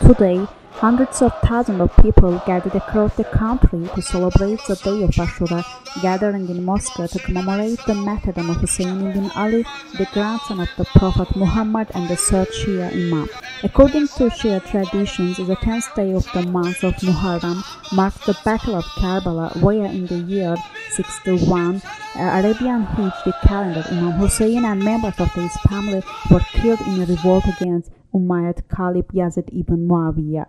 Today, hundreds of thousands of people gathered across the country to celebrate the day of Ashura, gathering in mosques to commemorate the martyrdom of Hussein ibn Ali, the grandson of the Prophet Muhammad and the third Shia Imam. According to Shia traditions, the tenth day of the month of Muharram marks the Battle of Karbala, where in the year 61 uh, Arabian Hijri calendar, Imam Hussein and members of his family were killed in a revolt against Umayyad Caliph Yazid ibn Muawiyah.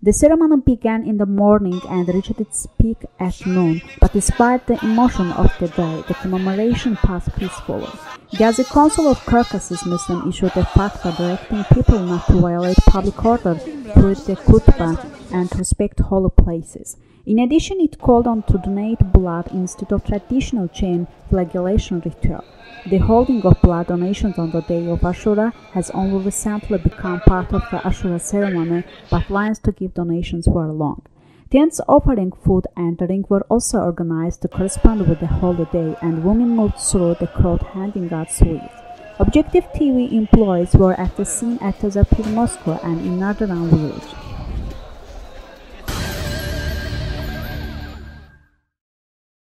The ceremony began in the morning and reached its peak at noon, but despite the emotion of the day, the commemoration passed peacefully. Ghazi Council of Caucasus Muslim issued a fatwa directing people not to violate public order through the khutbah and respect holy places. In addition, it called on to donate blood instead of traditional chain flagellation ritual. The holding of blood donations on the day of Ashura has only recently become part of the Ashura ceremony, but lines to give donations were long. Tents offering food and drink were also organized to correspond with the holiday, and women moved through the crowd handing out sweets. Obyektiv TV employees were at the scene at Taza Pir Mosque and in Nardaran Village.